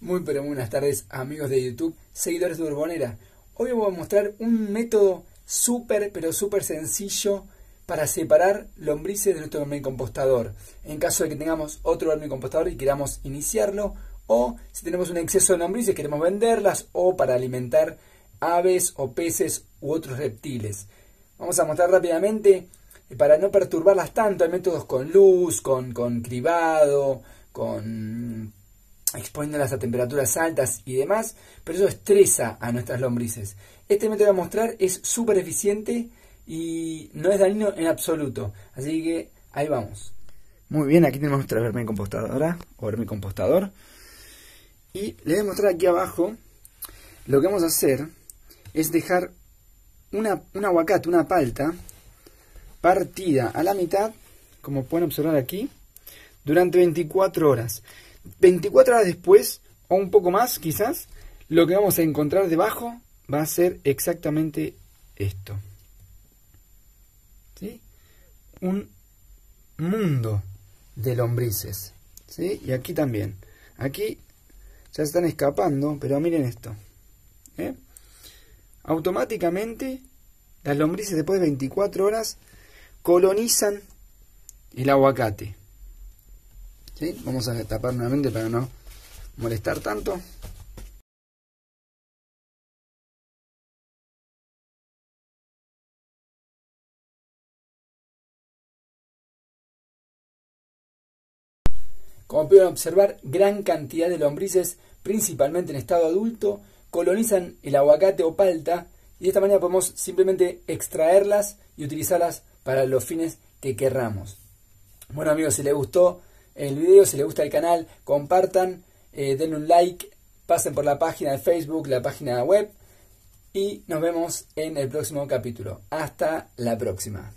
Muy pero muy buenas tardes amigos de YouTube, seguidores de Urbonera. Hoy voy a mostrar un método súper pero súper sencillo para separar lombrices de nuestro vermicompostador. En caso de que tengamos otro vermicompostador y queramos iniciarlo, o si tenemos un exceso de lombrices queremos venderlas, o para alimentar aves o peces u otros reptiles. Vamos a mostrar rápidamente eh, para no perturbarlas tanto. Hay métodos con luz, con, con cribado, con exponiéndolas a temperaturas altas y demás, pero eso estresa a nuestras lombrices. Este método de mostrar es súper eficiente y no es dañino en absoluto. Así que ahí vamos. Muy bien, aquí tenemos nuestra vermicompostadora o vermicompostador. Y le voy a mostrar aquí abajo, lo que vamos a hacer es dejar una, un aguacate, una palta, partida a la mitad, como pueden observar aquí, durante 24 horas. 24 horas después, o un poco más quizás, lo que vamos a encontrar debajo va a ser exactamente esto. ¿Sí? Un mundo de lombrices. ¿Sí? Y aquí también. Aquí ya están escapando, pero miren esto. ¿Eh? Automáticamente las lombrices después de 24 horas colonizan el aguacate. Vamos a tapar nuevamente para no molestar tanto. Como pueden observar, gran cantidad de lombrices, principalmente en estado adulto, colonizan el aguacate o palta y de esta manera podemos simplemente extraerlas y utilizarlas para los fines que querramos. Bueno amigos, si les gustó el video, si les gusta el canal, compartan, eh, denle un like, pasen por la página de Facebook, la página web y nos vemos en el próximo capítulo. Hasta la próxima.